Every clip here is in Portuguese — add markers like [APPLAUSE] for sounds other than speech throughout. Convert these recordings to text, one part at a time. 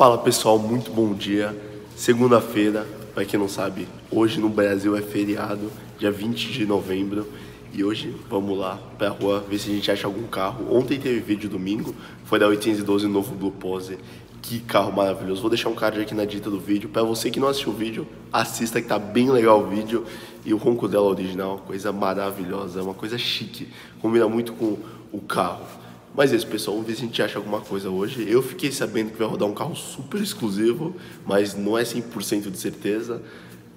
Fala pessoal, muito bom dia. Segunda-feira, para quem não sabe, hoje no Brasil é feriado, dia 20 de novembro. E hoje vamos lá pra rua ver se a gente acha algum carro. Ontem teve vídeo domingo, foi da 812 novo Blue Pose. Que carro maravilhoso. Vou deixar um card aqui na dita do vídeo. Para você que não assistiu o vídeo, assista que tá bem legal o vídeo. E o ronco dela original, coisa maravilhosa, uma coisa chique. Combina muito com o carro. Mas é isso, pessoal. Vamos ver se a gente acha alguma coisa hoje. Eu fiquei sabendo que vai rodar um carro super exclusivo, mas não é 100% de certeza.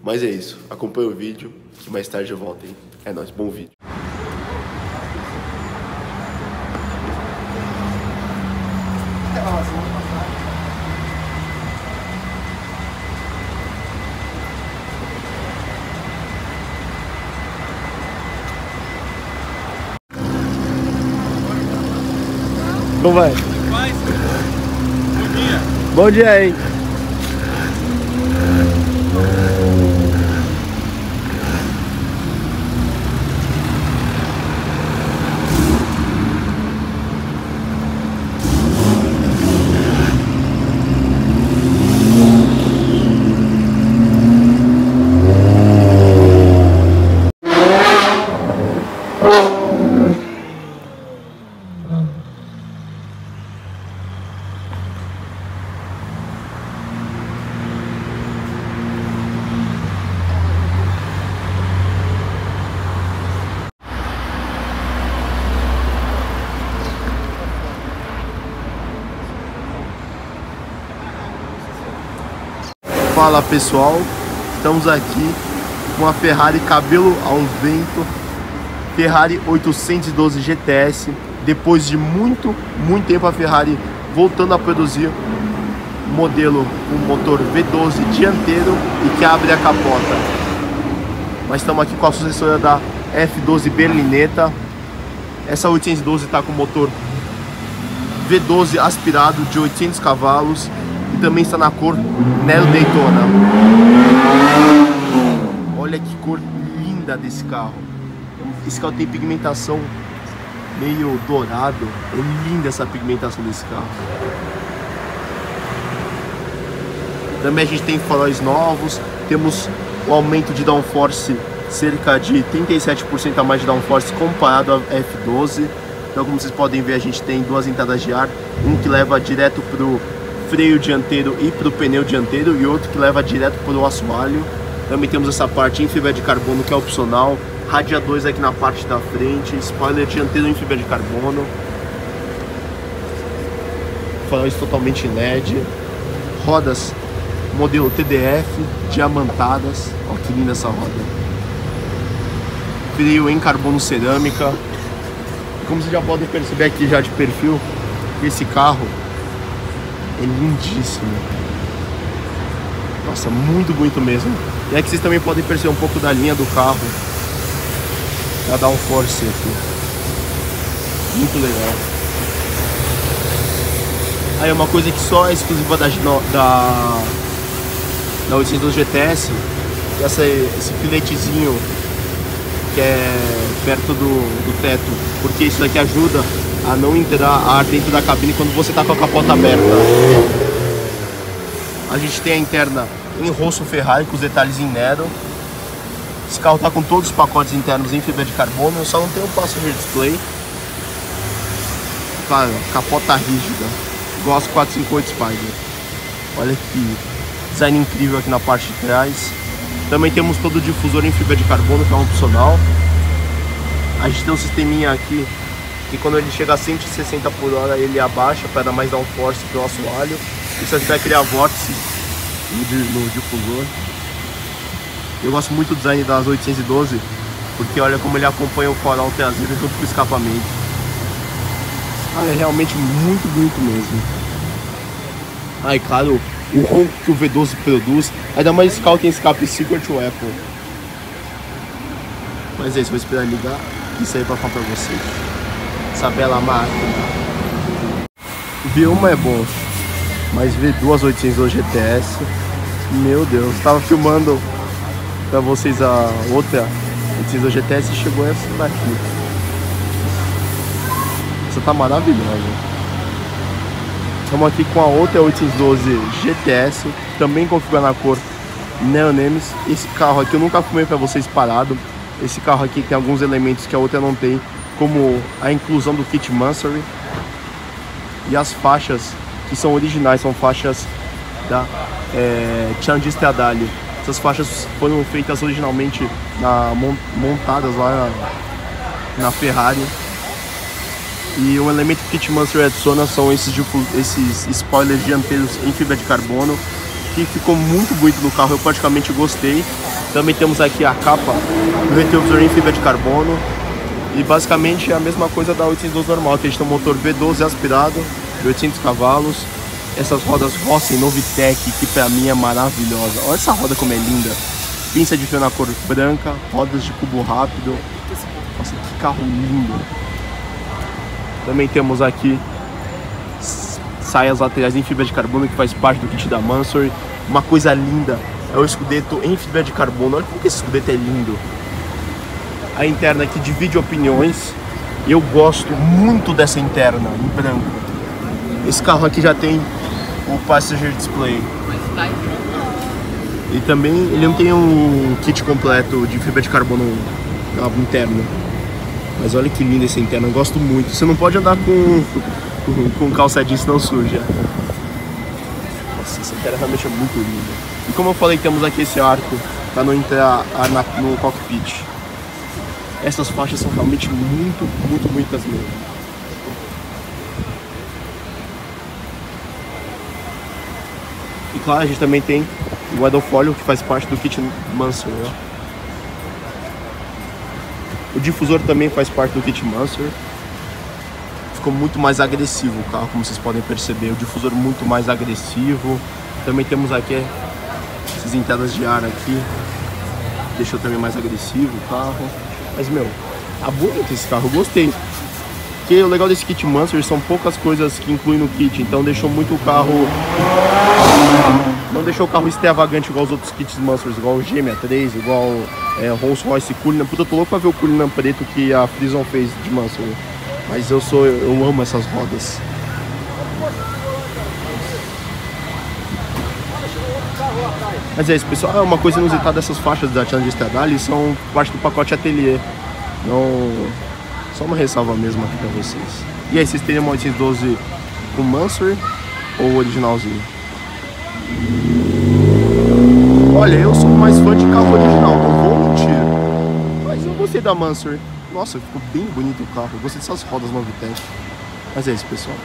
Mas é isso. Acompanhe o vídeo, que mais tarde eu volto, hein? É nóis, bom vídeo. Vai? Bom dia. Bom dia aí. Fala pessoal, estamos aqui com a Ferrari cabelo ao vento, Ferrari 812 GTS. Depois de muito, muito tempo a Ferrari voltando a produzir um modelo com motor V12 dianteiro e que abre a capota. Mas estamos aqui com a sucessora da F12 Berlinetta. Essa 812 está com motor V12 aspirado de 800 cavalos e também está na cor Nero Daytona. Olha que cor linda desse carro. Esse carro tem pigmentação meio dourado. É linda essa pigmentação desse carro. Também a gente tem faróis novos, temos o aumento de downforce cerca de 37% a mais de downforce comparado à F12. Então, como vocês podem ver, a gente tem duas entradas de ar, um que leva direto para o freio dianteiro e para o pneu dianteiro e outro que leva direto para o assoalho. Também temos essa parte em fibra de carbono que é opcional, radiadores aqui na parte da frente, spoiler dianteiro em fibra de carbono, faróis totalmente LED, rodas modelo TDF, diamantadas, olha que linda essa roda. Freio em carbono cerâmica. Como vocês já podem perceber aqui já de perfil, esse carro é lindíssimo. Nossa, muito bonito mesmo. E aqui vocês também podem perceber um pouco da linha do carro. Pra dar um force aqui. Muito legal. Aí uma coisa que só é exclusiva da, da, da 812 GTS, é essa, esse filetezinho que é perto do, do teto, porque isso daqui ajuda a não entrar ar dentro da cabine quando você está com a capota aberta. A gente tem a interna em rosto Ferrari com os detalhes em Nero. Esse carro está com todos os pacotes internos em fibra de carbono, só não tem o passenger display. Claro, capota rígida, as 458 Spider. Olha que design incrível aqui na parte de trás. Também temos todo o difusor em fibra de carbono, que é um opcional. A gente tem um sisteminha aqui que quando ele chega a 160 por hora ele abaixa para dar mais downforce para o assoalho. Isso aqui vai criar vórtice no, difusor. Eu gosto muito do design das 812 porque olha como ele acompanha o farol traseiro junto com o escapamento. Ah, é realmente muito bonito mesmo. Ah, e claro, o ronco que o V12 produz, ainda mais carro tem escape Secret Weapon. Mas é isso, vou esperar ligar e sair pra falar pra vocês. Essa bela máquina. V1 é bom, mas V2 812 GTS, meu Deus, tava filmando pra vocês a outra 812 GTS e chegou essa daqui. Essa tá maravilhosa. Estamos aqui com a outra 812 GTS, também configurada na cor Neonemes. Esse carro aqui eu nunca fumei para vocês parado. Esse carro aqui tem alguns elementos que a outra não tem, como a inclusão do kit Mansory e as faixas que são originais, são faixas da é, Changi Stradale. Essas faixas foram feitas originalmente na, montadas lá na, na Ferrari. E um elemento que Kit Monster adiciona são esses, esses spoilers dianteiros em fibra de carbono, que ficou muito bonito no carro, eu praticamente gostei. Também temos aqui a capa do retrovisor em fibra de carbono. E basicamente é a mesma coisa da 812 normal, que a gente tem um motor V12 aspirado, de 800 cavalos, essas rodas Rossen Novitec, que pra mim é maravilhosa. Olha essa roda como é linda. Pinça de freio na cor branca, rodas de cubo rápido. Nossa, que carro lindo. Também temos aqui saias laterais em fibra de carbono, que faz parte do kit da Mansory. Uma coisa linda é o escudeto em fibra de carbono. Olha como que esse escudeto é lindo. A interna aqui divide opiniões. Eu gosto muito dessa interna em branco. Esse carro aqui já tem o passenger display. E também ele não tem um kit completo de fibra de carbono interno. Mas olha que lindo esse interno, eu gosto muito. Você não pode andar com, com, com calça jeans não suja. Nossa, essa interna realmente é muito linda. E como eu falei, temos aqui esse arco para não entrar no cockpit. Essas faixas são realmente muito, muito bonitas mesmo. claro, a gente também tem o aerofólio que faz parte do kit Mansour. Né? O difusor também faz parte do kit Mansour. Ficou muito mais agressivo o carro, como vocês podem perceber. O difusor muito mais agressivo. Também temos aqui essas entradas de ar aqui. Deixou também mais agressivo o carro. Mas, meu, tá bonito esse carro, gostei. Porque o legal desse kit Mansour são poucas coisas que incluem no kit, então deixou muito o carro não deixou o carro extravagante igual os outros kits Monsters, igual o G63, igual é, Rolls Royce Cullinan. Puta, eu tô louco pra ver o Cullinan preto que a Frison fez de Monster. Mas eu sou, eu amo essas rodas. Mas é isso, pessoal. É uma coisa inusitada dessas faixas da Challenge Stradale são parte do pacote Atelier. Não... Só uma ressalva mesmo aqui pra vocês. E aí, vocês teriam uma 812 com Mansur ou originalzinho? Olha, eu sou mais fã de carro original, não vou mentir. Mas eu gostei da Mansur. Nossa, ficou bem bonito o carro. Eu gostei dessas rodas Novitec. Mas é isso, pessoal.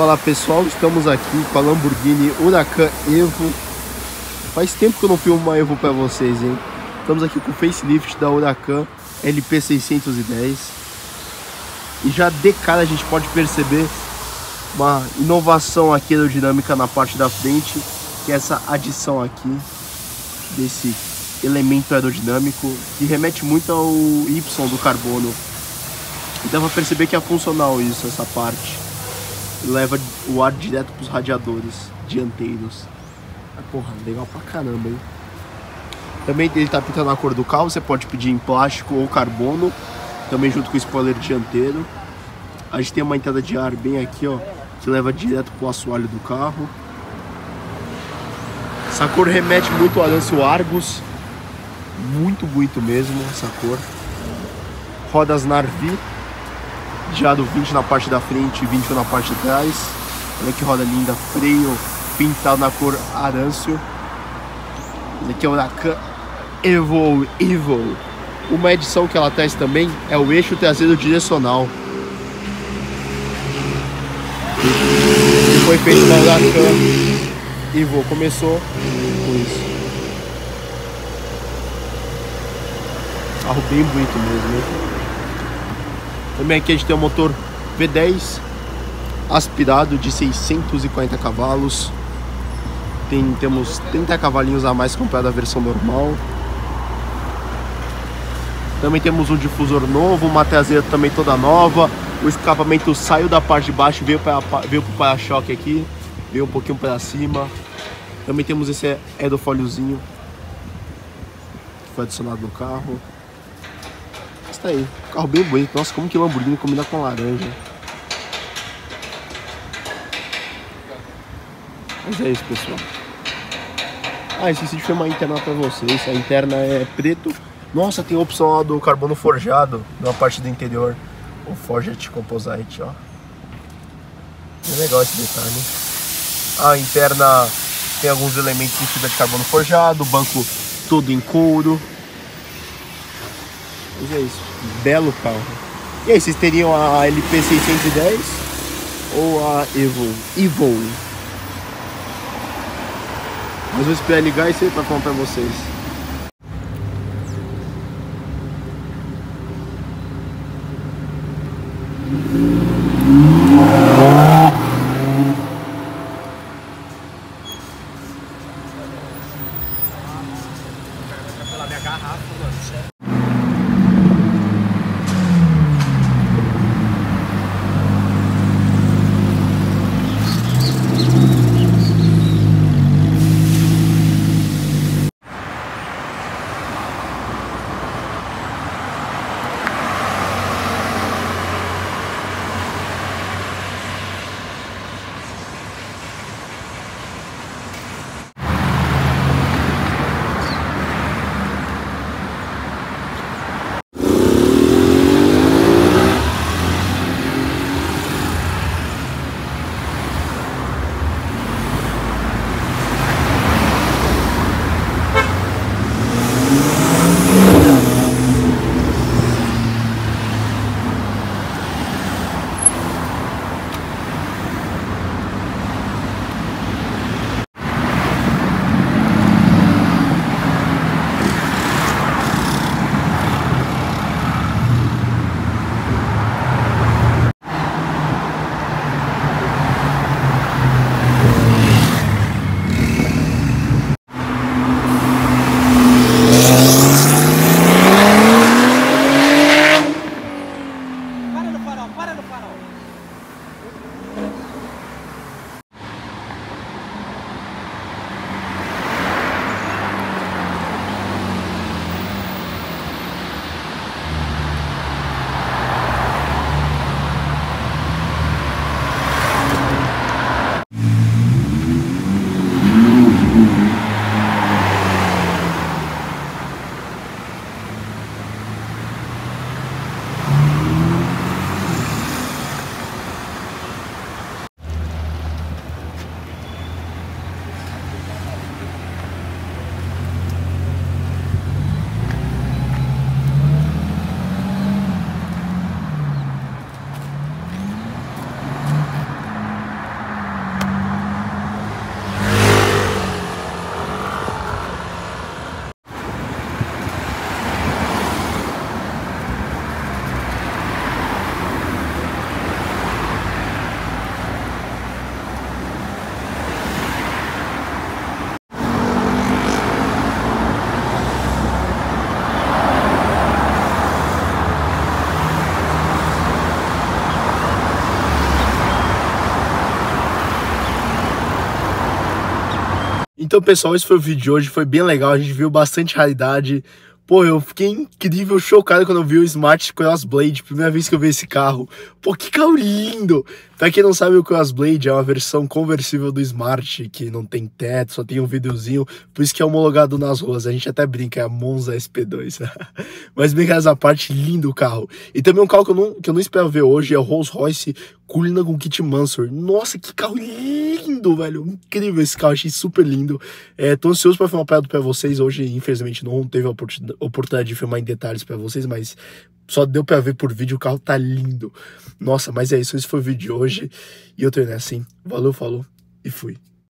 Fala pessoal, estamos aqui com a Lamborghini Huracan Evo. Faz tempo que eu não filmo uma Evo para vocês, hein? Estamos aqui com o facelift da Huracan LP610. E já de cara a gente pode perceber uma inovação aqui aerodinâmica na parte da frente, que é essa adição aqui desse elemento aerodinâmico que remete muito ao Y do carbono. E dá pra perceber que é funcional isso, essa parte leva o ar direto para os radiadores dianteiros. Ah, porra, legal pra caramba, hein? Também ele tá pintando a cor do carro, você pode pedir em plástico ou carbono, também junto com o spoiler dianteiro. A gente tem uma entrada de ar bem aqui, ó, que leva direto pro assoalho do carro. Essa cor remete muito ao Arancio Argus, muito, muito mesmo essa cor. Rodas Narvi, Diado 20 na parte da frente e 20 na parte de trás. Olha que roda linda, freio pintado na cor arâncio. Esse aqui é o Huracan Evo Evo. Uma edição que ela traz também é o eixo traseiro direcional. Que foi feito na Huracan Evo. Começou com isso. Carro bem bonito mesmo, hein? Também aqui a gente tem um motor V10 aspirado de 640 cavalos. Tem, temos 30 cavalinhos a mais comparado à versão normal. Também temos um difusor novo, uma traseira também toda nova. O escapamento saiu da parte de baixo, veio para veio o para-choque aqui, veio um pouquinho para cima. Também temos esse aerofóliozinho que foi adicionado no carro tá aí. Carro bem bonito. Nossa, como que Lamborghini combina com laranja. Mas é isso, pessoal. Ah, esqueci de filmar a interna pra vocês. A interna é preto. Nossa, tem a opção lá do carbono forjado na parte do interior. O Forget Composite, ó. É legal esse detalhe. A interna tem alguns elementos em fibra de carbono forjado, banco todo em couro. Mas é isso. Belo carro. E aí, vocês teriam a LP610 ou a Evo? Evo. Mas vou esperar ligar isso aí pra pra vocês. Então, pessoal, esse foi o vídeo de hoje. Foi bem legal. A gente viu bastante raridade. Pô, eu fiquei incrível, chocado quando eu vi o Smart Crossblade, primeira vez que eu vi esse carro. Pô, que carro lindo! Pra quem não sabe, o Crossblade é uma versão conversível do Smart, que não tem teto, só tem um videozinho, por isso que é homologado nas ruas. A gente até brinca, é a Monza SP2. [LAUGHS] Mas brincadeiras à parte, lindo o carro. E também um carro que eu não, que eu não espero ver hoje é o Rolls Royce Cullinan com kit Mansur. Nossa, que carro lindo, velho! Incrível esse carro, achei super lindo. É, tô ansioso pra filmar perto pra vocês. Hoje, infelizmente, não teve a oportunidade de filmar em detalhes para vocês, mas só deu para ver por vídeo, o carro tá lindo. Nossa, mas é isso, esse foi o vídeo de hoje e eu indo assim. Valeu, falou e fui.